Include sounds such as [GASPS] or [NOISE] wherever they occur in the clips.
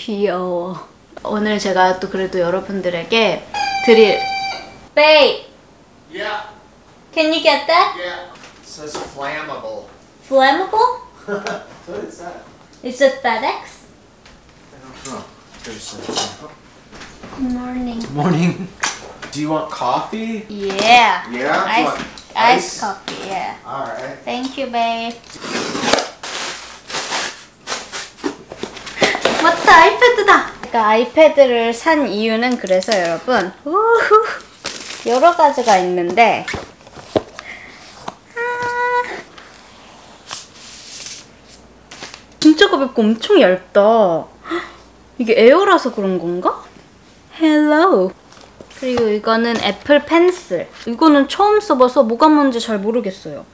귀여워. 오늘 제가 또 그래도 여러분들에게 드릴 Babe, Yeah, can you get that? yeah. It says flammable. Flammable? what is that? Is it FedEx? I don't know. There's a... Good morning. Morning. Do you want coffee? Yeah. Yeah? Ice, want ice coffee. Yeah. Alright. Thank you, babe. 맞다, 아이패드다. 그러니까 아이패드를 산 이유는 그래서 여러분, 우후, 여러 가지가 있는데, 아, 진짜 가볍고 엄청 얇다. 헉, 이게 에어라서 그런 건가? Hello. 그리고 이거는 애플 펜슬. 이거는 처음 써봐서 뭐가 뭔지 잘 모르겠어요.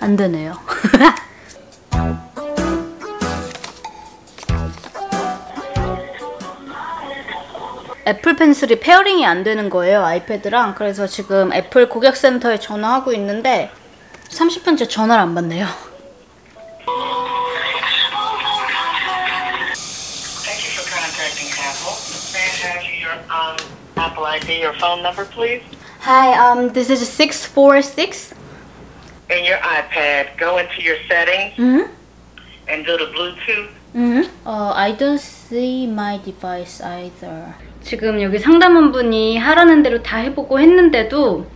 안 되네요. [LAUGHS] 애플 펜슬이 pairing이 안 되는 거예요, 아이패드랑. 그래서 지금 애플 고객센터에 전화하고 있는데 30분째 전화를 안 받네요. Um? Hi, um, this is 646. In your iPad, go into your settings. Um? And go to Bluetooth. Um? Uh, I don't see my device either. 지금 여기 상담원분이 하라는 대로 다 해보고 했는데도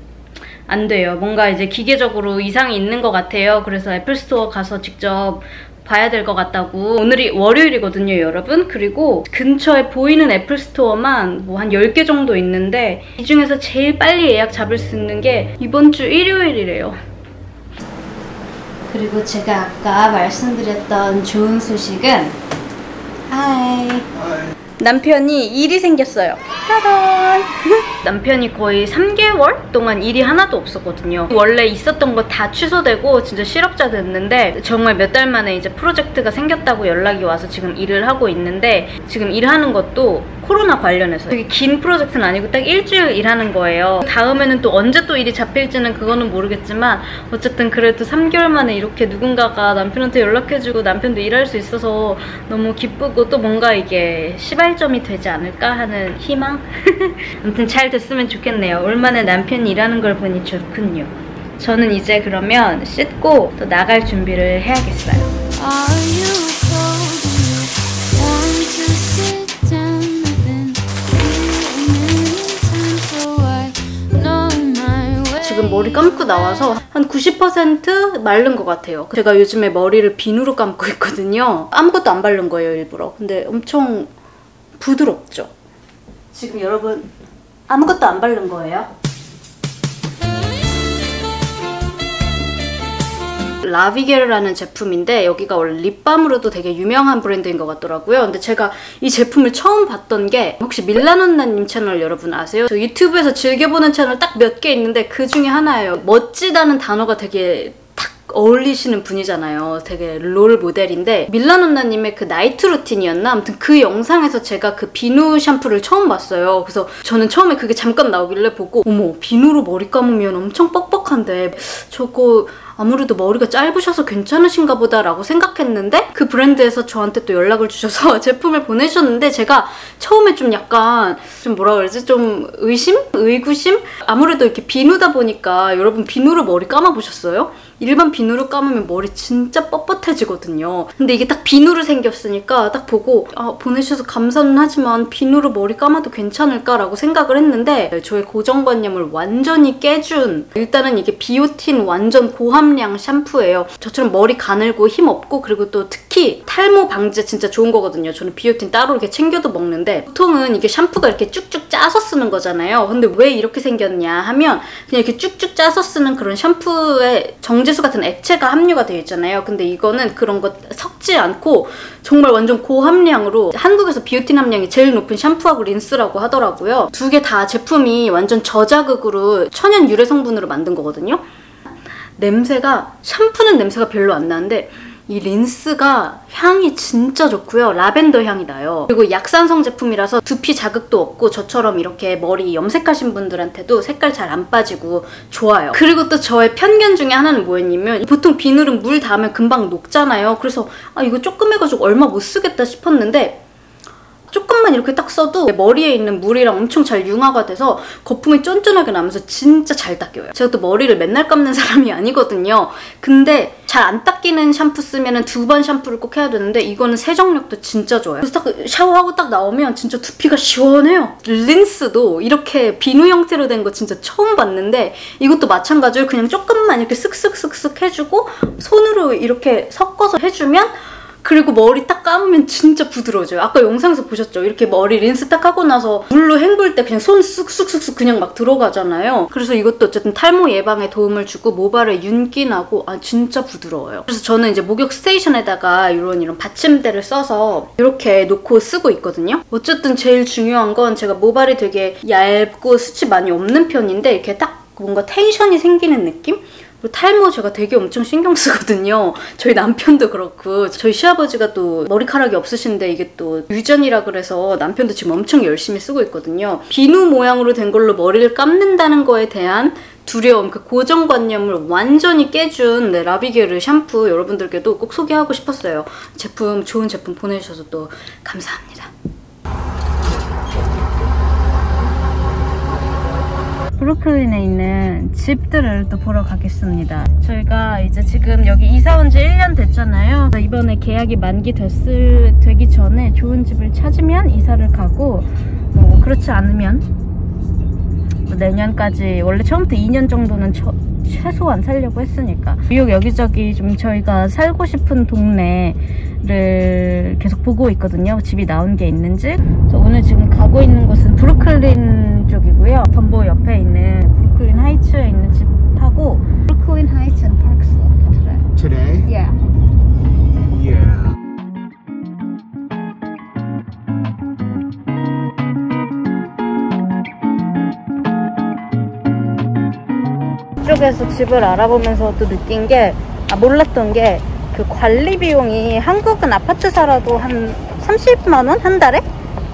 안 돼요. 뭔가 이제 기계적으로 이상이 있는 것 같아요. 그래서 애플 스토어 가서 직접 봐야 될 것 같다고. 오늘이 월요일이거든요, 여러분. 그리고 근처에 보이는 애플 스토어만 뭐 한 10개 정도 있는데 이 중에서 제일 빨리 예약 잡을 수 있는 게 이번 주 일요일이래요. 그리고 제가 아까 말씀드렸던 좋은 소식은 하이. 남편이 일이 생겼어요. 짜잔! [LAUGHS] 남편이 거의 3개월 동안 일이 하나도 없었거든요. 원래 있었던 거 다 취소되고 진짜 실업자 됐는데 정말 몇 달 만에 이제 프로젝트가 생겼다고 연락이 와서 지금 일을 하고 있는데 지금 일하는 것도 코로나 관련해서 되게 긴 프로젝트는 아니고 딱 일주일 일하는 거예요. 다음에는 또 언제 또 일이 잡힐지는 그거는 모르겠지만 어쨌든 그래도 3개월 만에 이렇게 누군가가 남편한테 연락해주고 남편도 일할 수 있어서 너무 기쁘고 또 뭔가 이게 시발점이 되지 않을까 하는 희망? [LAUGHS] 아무튼 잘 됐으면 좋겠네요. 얼마나 남편이 일하는 걸 보니 좋군요. 저는 이제 그러면 씻고 또 나갈 준비를 해야겠어요. 머리 감고 나와서 한 90% 마른 것 같아요. 제가 요즘에 머리를 비누로 감고 있거든요. 아무것도 안 바른 거예요, 일부러. 근데 엄청 부드럽죠? 지금 여러분 아무것도 안 바른 거예요. 라비게르라는 제품인데 여기가 원래 립밤으로도 되게 유명한 브랜드인 것 같더라고요. 근데 제가 이 제품을 처음 봤던 게 혹시 밀라논나님 채널 여러분 아세요? 저 유튜브에서 즐겨보는 채널 딱 몇 개 있는데 그 중에 하나예요. 멋지다는 단어가 되게 탁 어울리시는 분이잖아요. 되게 롤 모델인데 밀라논나님의 그 나이트 루틴이었나? 아무튼 그 영상에서 제가 그 비누 샴푸를 처음 봤어요. 그래서 저는 처음에 그게 잠깐 나오길래 보고 어머 비누로 머리 감으면 엄청 뻑뻑한데 저거 아무래도 머리가 짧으셔서 괜찮으신가 보다라고 생각했는데 그 브랜드에서 저한테 또 연락을 주셔서 [LAUGHS] 제품을 보내주셨는데 제가 처음에 좀 약간 좀 뭐라 그러지 좀 의심? 의구심? 아무래도 이렇게 비누다 보니까 여러분 비누로 머리 감아보셨어요? 일반 비누로 감으면 머리 진짜 뻣뻣해지거든요. 근데 이게 딱 비누로 생겼으니까 딱 보고 아, 보내주셔서 감사는 하지만 비누로 머리 감아도 괜찮을까라고 생각을 했는데 저의 고정관념을 완전히 깨준 일단은 이게 비오틴 완전 고함량 샴푸예요. 저처럼 머리 가늘고 힘 없고 그리고 또 특히 탈모 방지에 진짜 좋은 거거든요. 저는 비오틴 따로 이렇게 챙겨도 먹는데 보통은 이게 샴푸가 이렇게 쭉쭉 짜서 쓰는 거잖아요. 근데 왜 이렇게 생겼냐 하면 그냥 이렇게 쭉쭉 짜서 쓰는 그런 샴푸에 정제 수 같은 액체가 함유가 되어 있잖아요. 근데 이거는 그런 거 섞지 않고 정말 완전 고함량으로 한국에서 비오틴 함량이 제일 높은 샴푸하고 린스라고 하더라고요. 두 개 다 제품이 완전 저자극으로 천연 유래 성분으로 만든 거거든요. 냄새가 샴푸는 냄새가 별로 안 나는데 이 린스가 향이 진짜 좋고요. 라벤더 향이 나요. 그리고 약산성 제품이라서 두피 자극도 없고 저처럼 이렇게 머리 염색하신 분들한테도 색깔 잘 안 빠지고 좋아요. 그리고 또 저의 편견 중에 하나는 뭐였냐면 보통 비누는 물 닿으면 금방 녹잖아요. 그래서 아 이거 조금 해가지고 얼마 못 쓰겠다 싶었는데 조금만 이렇게 딱 써도 머리에 있는 물이랑 엄청 잘 융화가 돼서 거품이 쫀쫀하게 나면서 진짜 잘 닦여요. 제가 또 머리를 맨날 감는 사람이 아니거든요. 근데 잘 안 닦이는 샴푸 쓰면 두 번 샴푸를 꼭 해야 되는데 이거는 세정력도 진짜 좋아요. 그래서 딱 샤워하고 딱 나오면 진짜 두피가 시원해요. 린스도 이렇게 비누 형태로 된 거 진짜 처음 봤는데 이것도 마찬가지로 그냥 조금만 이렇게 쓱쓱쓱쓱 해주고 손으로 이렇게 섞어서 해주면 그리고 머리 딱 감으면 진짜 부드러워져요. 아까 영상에서 보셨죠? 이렇게 머리 린스 딱 하고 나서 물로 헹굴 때 그냥 손 쑥쑥쑥쑥 그냥 막 들어가잖아요. 그래서 이것도 어쨌든 탈모 예방에 도움을 주고 모발에 윤기 나고 아 진짜 부드러워요. 그래서 저는 이제 목욕 스테이션에다가 이런 이런 받침대를 써서 이렇게 놓고 쓰고 있거든요. 어쨌든 제일 중요한 건 제가 모발이 되게 얇고 수치 많이 없는 편인데 이렇게 딱 뭔가 텐션이 생기는 느낌? 그리고 탈모 제가 되게 엄청 신경 쓰거든요. 저희 남편도 그렇고 저희 시아버지가 또 머리카락이 없으신데 이게 또 유전이라 그래서 남편도 지금 엄청 열심히 쓰고 있거든요. 비누 모양으로 된 걸로 머리를 감는다는 거에 대한 두려움, 그 고정관념을 완전히 깨준 네, 라비게르 샴푸 여러분들께도 꼭 소개하고 싶었어요. 제품, 좋은 제품 보내주셔서 또 감사합니다. 브루클린에 있는 집들을 또 보러 가겠습니다. 저희가 이제 지금 여기 이사 온 지 1년 됐잖아요. 이번에 계약이 만기 됐을, 되기 전에 좋은 집을 찾으면 이사를 가고, 뭐 그렇지 않으면 뭐 내년까지 원래 처음부터 2년 정도는 처- 최소한 살려고 했으니까 뉴욕 여기저기 좀 저희가 살고 싶은 동네를 계속 보고 있거든요 집이 나온 게 있는지 오늘 지금 가고 있는 곳은 브루클린 쪽이고요 덤보 옆에 있는 브루클린 하이츠에 있는 집하고 브루클린 하이츠 and 파크 슬로프 Today? yeah. Yeah. 이쪽에서 집을 알아보면서 또 느낀 게, 아, 몰랐던 게, 그 관리 비용이 한국은 아파트 살아도 한 30만 원? 한 달에?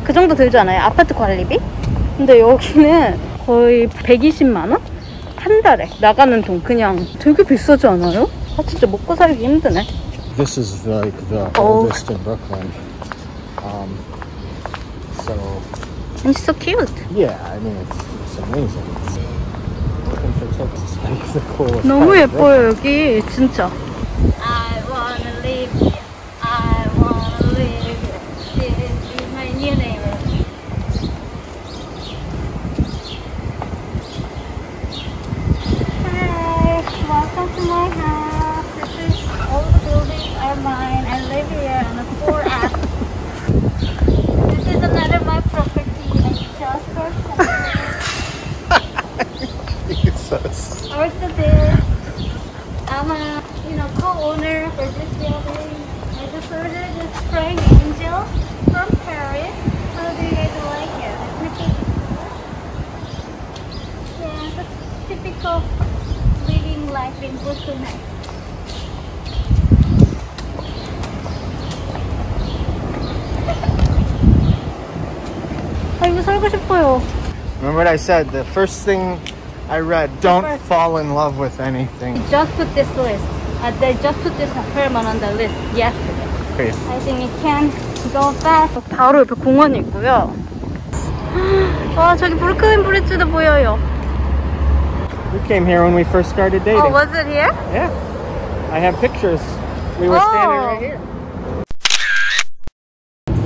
그 정도 들지 않아요? 아파트 관리비? 근데 여기는 거의 120만원? 한 달에. 나가는 돈 그냥 되게 비싸지 않아요? 아, 진짜 먹고 살기 힘드네. This is like the Oh. oldest in Brooklyn. Um, so And it's so cute. yeah, I mean it's, it's amazing. 너무 예뻐요, 여기. 진짜. I mine. I live here on a four F. This is another my property. I just for Jesus. Also this. I'm a you know co-owner for this building. I just ordered this praying angel from Paris. How do you guys like it? Yeah, that's typical living life in Brooklyn 아 이거 살고 싶어요. Remember what I said? The first thing I read: don't First. fall in love with anything. Just put this list. Uh, they just put this apartment on the list yesterday. Okay. I think it can go fast. 바로 옆에 공원이 있고요. [GASPS] 와 저기 브루클린 브릿지도 보여요. We came here when we first started dating. Oh, was it here? Yeah. I have pictures. We were standing Oh. right here.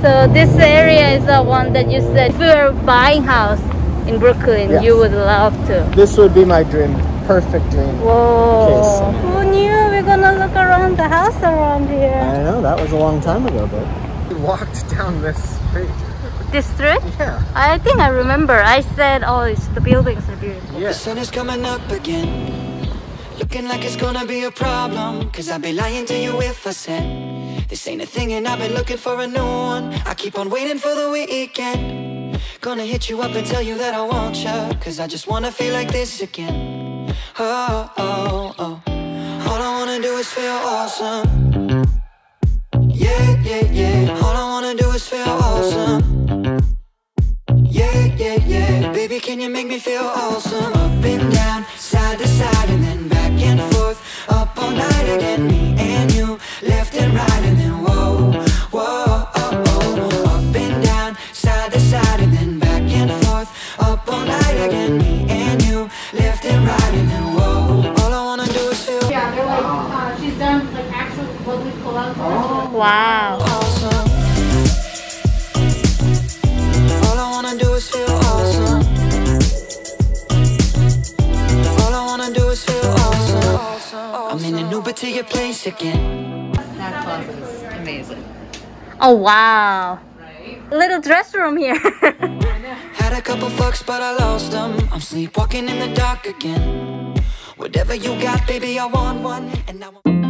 So this area is the one that you said if you were buying house in Brooklyn, Yes. you would love to. This would be my dream. Perfect dream. Whoa! Okay, Who knew we're gonna look around the house around here? I know that was a long time ago, but we walked down this street. This street? Yeah. I think I remember. I said, oh, it's the buildings are beautiful. The sun is coming up again. Looking like it's gonna be a problem. Cause I'd be lying to you if I said this ain't a thing and I've been looking for a new one. I keep on waiting for the weekend. Gonna hit you up and tell you that I want you. Cause I just wanna feel like this again. Oh, oh, oh. All I wanna do is feel awesome. yeah, yeah. Yeah All I wanna do is feel awesome. Yeah, yeah, yeah. Baby, can you make me feel awesome? Up and down, side to side, 와우. awesome. All I wanna do is feel awesome. All I wanna do is feel awesome. I'm in an Uber to your place again. That closet is amazing. Oh wow. Little dress room here. [LAUGHS] Had a couple fucks, but I lost them. I'm sleepwalking in the dark again. Whatever you got, baby, I want one. And now I'm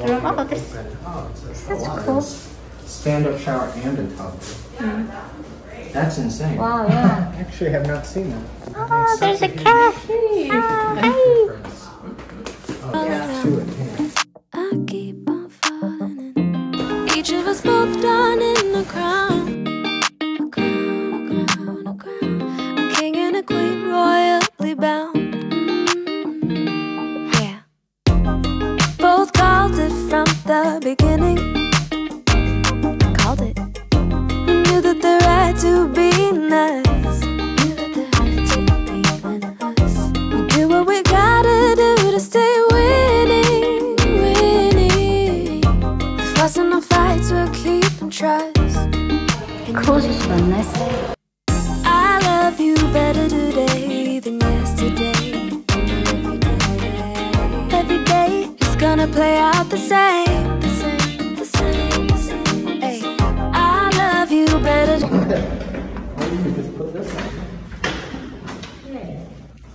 Oh, this is a bedroom. Oh, this, this is cool. Stand-up shower and a tub. Hmm. That's insane. Wow, yeah. [LAUGHS] Actually, have not seen that. Oh, there's a cat. Oh, hi. Play out the same, the same, the same, the same. Hey, I love you better. [LAUGHS] Why didn't you just put this on?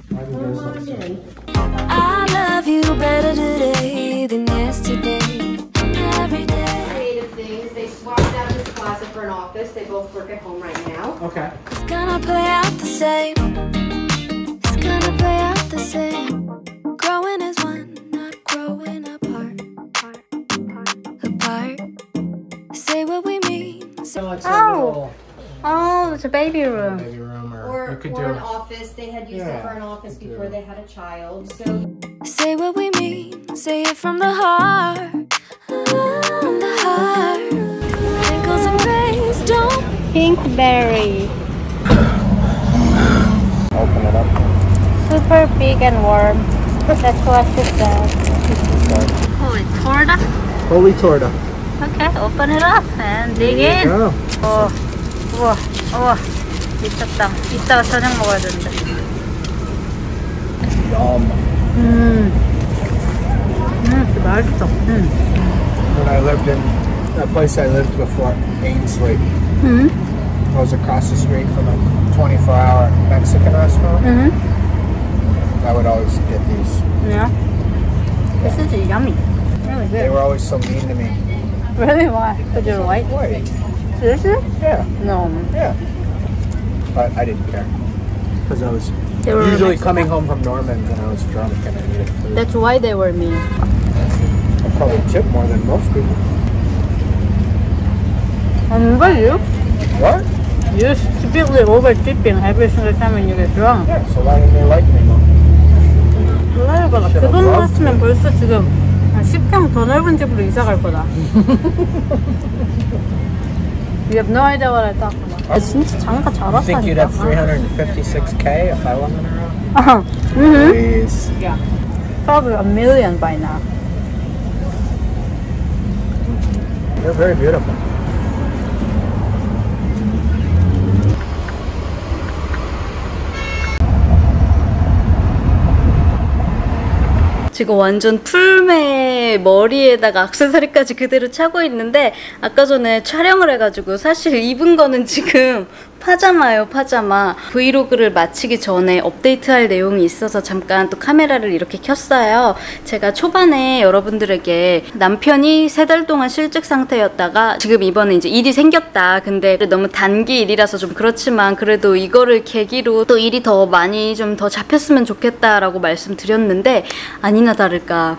Why did you I love you better today than yesterday. Every day Creative things. They swapped out this closet for an office. They both work at home right now. Okay. it's gonna play out the same. It's gonna play out the same. Growing as mean. Say So it's Oh. a little Oh, it's a baby room. baby room, or, Or, you could or do. an office. They had used it for an office before do. they had a child. So Say what we mean, say it from the heart. From the heart. Wrinkles and grays don't Pinkberry. Open it up. Super big and warm. That's what she said. Holy torta. Holy torta. Okay, open it up and dig There in. you go. 어, 우와, 우와, 미쳤다. 이따가 저녁 먹어야 되는데. Yum. 음, 음, 진짜 맛있어. 음, When I lived in that place I lived before, Ainsley, 음, I was across the street from a 24-hour Mexican restaurant. 음. I would always get these. Yeah. This is yummy. Really They good. were always so mean to me. Really? Why? Because you're white? Wait. Seriously? Yeah, No. yeah. But I didn't care because I was They were usually Mexican. coming home from Norman and I was drunk and I needed food. That's why they were mean. I probably tip more than most people. And but you? What? You typically over tipping every single time when you get drunk. Yeah. So why didn't they like me more? 몰라요, 그 돈 갔으면 벌써 지금 한 10평 더 넓은 집으로 이사 갈 거다. You have no idea what I talk about. 아, 진짜 장가 잘 I think you'd have 왔다니까. 356k if I wasn't around. Uh-huh. Mhm. Please. Probably a million by now. You're very beautiful. 지금 완전 풀메 머리에다가 악세사리까지 그대로 차고 있는데 아까 전에 촬영을 해가지고 사실 입은 거는 지금 파자마요, 파자마. 브이로그를 마치기 전에 업데이트할 내용이 있어서 잠깐 또 카메라를 이렇게 켰어요. 제가 초반에 여러분들에게 남편이 세 달 동안 실직 상태였다가 지금 이번에 이제 일이 생겼다. 근데 너무 단기 일이라서 좀 그렇지만 그래도 이거를 계기로 또 일이 더 많이 좀 더 잡혔으면 좋겠다라고 말씀드렸는데 아니나 다를까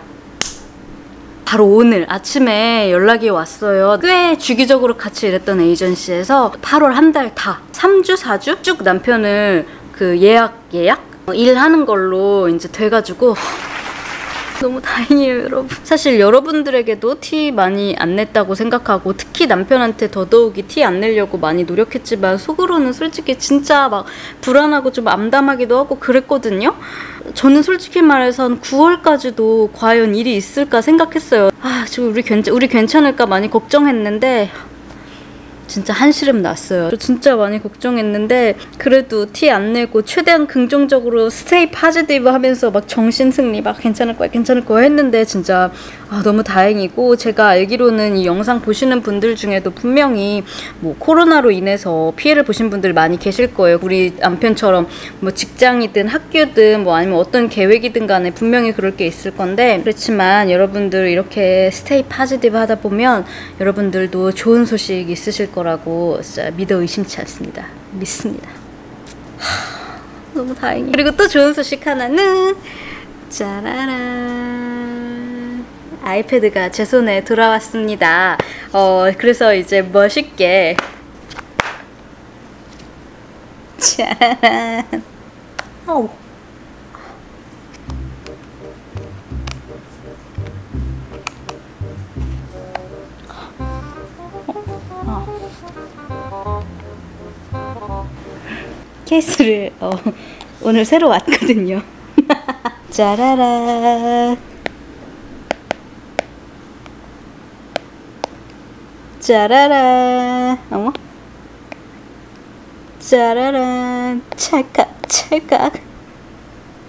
바로 오늘 아침에 연락이 왔어요. 꽤 주기적으로 같이 일했던 에이전시에서 8월 한 달 다 3주, 4주 쭉 남편을 그 예약, 예약? 어, 일하는 걸로 이제 돼가지고 너무 다행이에요, 여러분. 사실 여러분들에게도 티 많이 안 냈다고 생각하고 특히 남편한테 더더욱이 티 안 내려고 많이 노력했지만 속으로는 솔직히 진짜 막 불안하고 좀 암담하기도 하고 그랬거든요. 저는 솔직히 말해서 한 9월까지도 과연 일이 있을까 생각했어요. 아, 지금 우리 괜찮 우리 괜찮을까 많이 걱정했는데 진짜 한시름 놨어요. 저 진짜 많이 걱정했는데 그래도 티 안 내고 최대한 긍정적으로 stay positive 하면서 막 정신 승리 막 괜찮을 거야 괜찮을 거야 했는데 진짜 아, 너무 다행이고 제가 알기로는 이 영상 보시는 분들 중에도 분명히 뭐 코로나로 인해서 피해를 보신 분들 많이 계실 거예요. 우리 남편처럼 뭐 직장이든 학교든 뭐 아니면 어떤 계획이든 간에 분명히 그럴 게 있을 건데 그렇지만 여러분들 이렇게 stay positive 하다 보면 여러분들도 좋은 소식 있으실 거 라고 진짜 믿어 의심치 않습니다. 믿습니다. 하, 너무 다행이에요. 그리고 또 좋은 소식 하나는 짜라란 아이패드가 제 손에 돌아왔습니다. 어 그래서 이제 멋있게 짜라란 아우 케이스를 어, 오늘 새로 왔거든요. [LAUGHS] 짜라란. 짜라란. 어머. 짜라란. 찰칵, 찰칵.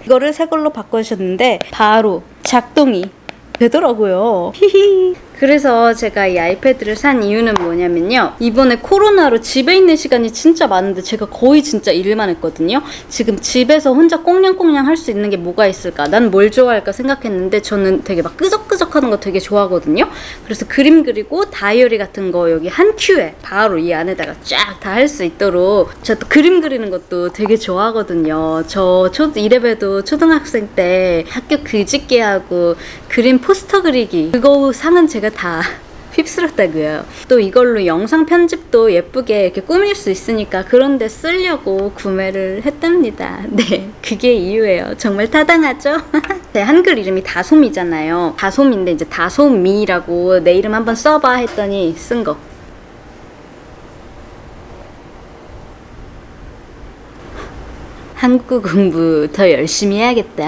이거를 새 걸로 바꿔주셨는데 바로 작동이 되더라고요. 히히. 그래서 제가 이 아이패드를 산 이유는 뭐냐면요. 이번에 코로나로 집에 있는 시간이 진짜 많은데 제가 거의 진짜 일만 했거든요. 지금 집에서 혼자 꽁냥꽁냥 할 수 있는 게 뭐가 있을까? 난 뭘 좋아할까 생각했는데 저는 되게 막 끄적끄적 하는 거 되게 좋아하거든요. 그래서 그림 그리고 다이어리 같은 거 여기 한 큐에 바로 이 안에다가 쫙 다 할 수 있도록 저 또 그림 그리는 것도 되게 좋아하거든요. 저 초, 이래봬도 초등학생 때 학교 글짓기 하고 그림 포스터 그리기 그거 상은 제가 다 휩쓸었다고요. 또 이걸로 영상 편집도 예쁘게 이렇게 꾸밀 수 있으니까 그런데 쓰려고 구매를 했답니다. [LAUGHS] 네, 그게 이유예요. 정말 타당하죠? 제 [LAUGHS] 한글 이름이 다솜이잖아요. 다솜인데 이제 다솜미라고 내 이름 한번 써봐 했더니 쓴 거. 한국어 공부 더 열심히 해야겠다.